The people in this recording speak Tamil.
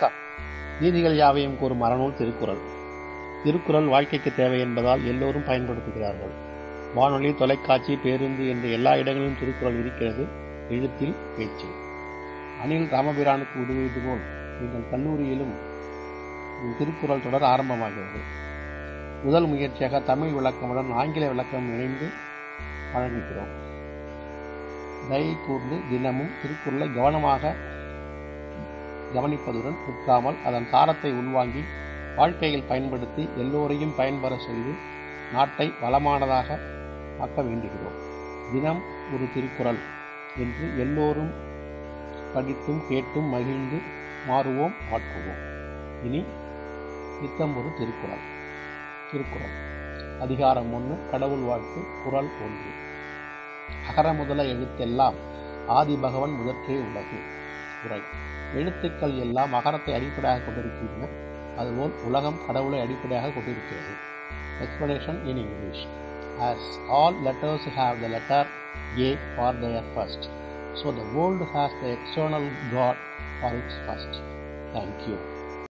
வணக்கம் நீதிகள் யாவையும் கூறும் அறநூல் திருக்குறள். திருக்குறள் வாழ்க்கைக்கு தேவை என்பதால் எல்லோரும் பயன்படுத்துகிறார்கள். வானொலி தொலைக்காட்சி பேருந்து என்ற எல்லா இடங்களிலும் திருக்குறள் இருக்கிறது. எழுத்தில் பேச்சு. அணில் ராமபிரானுக்கு உதவியது போல் எங்கள் கல்லூரியிலும் திருக்குறள் தொடர் ஆரம்பமாகிறது. முதல் முயற்சியாக தமிழ் விளக்கமுடன் ஆங்கில விளக்கம் இணைந்து வழங்குகிறோம் தயை கூர்ந்து தினமும் திருக்குறளை கவனமாக கவனிப்பதுடன் நிற்காமல் அதன் சாரத்தை உள்வாங்கி வாழ்க்கையில் பயன்படுத்தி எல்லோரையும் பயன்பெற செய்து நாட்டை வளமானதாக ஆக்க வேண்டுகிறோம். தினம் ஒரு திருக்குறள் என்று எல்லோரும் படித்தும் கேட்டும் மகிழ்ந்து மாறுவோம் ஆற்றுவோம் இனி நித்தம் ஒரு திருக்குறள். திருக்குறள். அதிகாரம் ஒன்று கடவுள் வாழ்த்து குரல் ஒன்று. அகர முதல எழுத்தெல்லாம் ஆதி பகவன் முதற்றே உலகு உரை எழுத்துக்கள் எல்லாம் அகரத்தை அடிப்படையாக கொண்டிருக்கின்றன அதுபோல் உலகம் கடவுளை அடிப்படையாக கொண்டிருக்கிறது explanation in English as all letters have the letter A for their first so the world has the external God for its first thank you